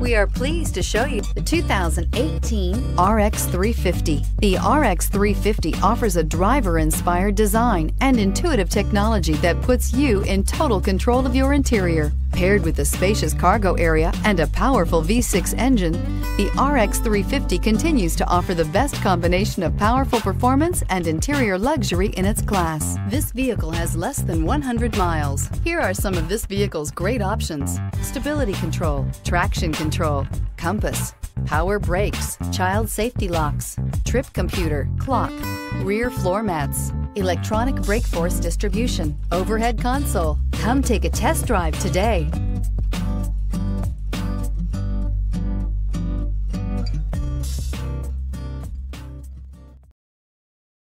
We are pleased to show you the 2018 RX 350. The RX 350 offers a driver-inspired design and intuitive technology that puts you in total control of your interior. Paired with a spacious cargo area and a powerful V6 engine, the RX 350 continues to offer the best combination of powerful performance and interior luxury in its class. This vehicle has less than 100 miles. Here are some of this vehicle's great options. Stability control, traction control, compass, power brakes, child safety locks, trip computer, clock, rear floor mats, electronic brake force distribution, overhead console. Come take a test drive today.